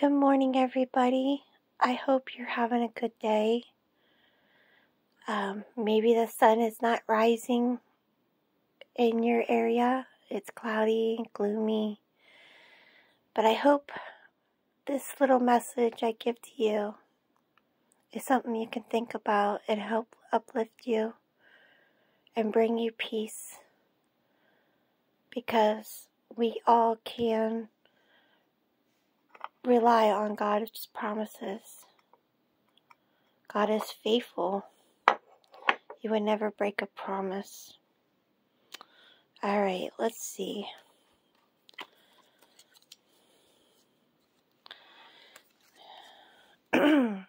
Good morning, everybody. I hope you're having a good day. Um, maybe the sun is not rising in your area, it's cloudy gloomy. But I hope this little message I give to you is something you can think about and help uplift you and bring you peace. Because we all can rely on God's promises. God is faithful. He would never break a promise. All right, let's see. All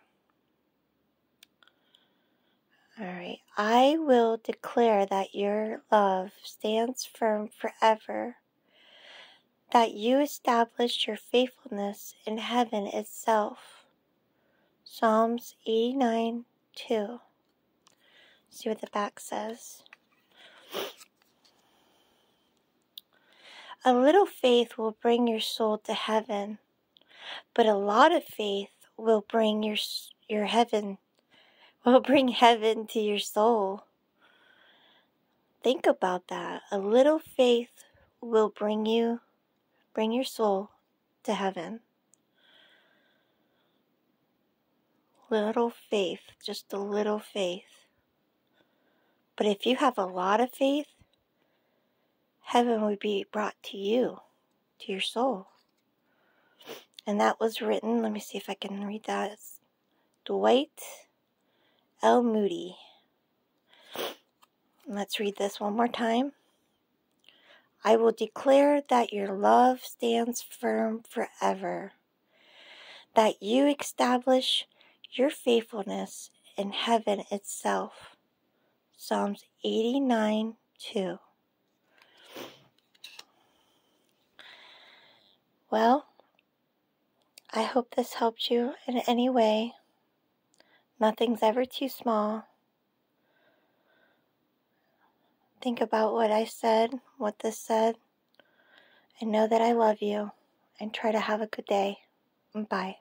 right. I will declare that your love stands firm forever that you established your faithfulness in heaven itself. Psalms 89 2. See what the back says. A little faith will bring your soul to heaven, but a lot of faith will bring your your heaven will bring heaven to your soul. Think about that. A little faith will bring you Bring your soul to heaven. Little faith, just a little faith. But if you have a lot of faith, heaven would be brought to you, to your soul. And that was written, let me see if I can read that. It's Dwight L. Moody. Let's read this one more time. I will declare that your love stands firm forever, that you establish your faithfulness in heaven itself. Psalms 89 2. Well, I hope this helped you in any way. Nothing's ever too small. Think about what I said, what this said, and know that I love you, and try to have a good day. Bye.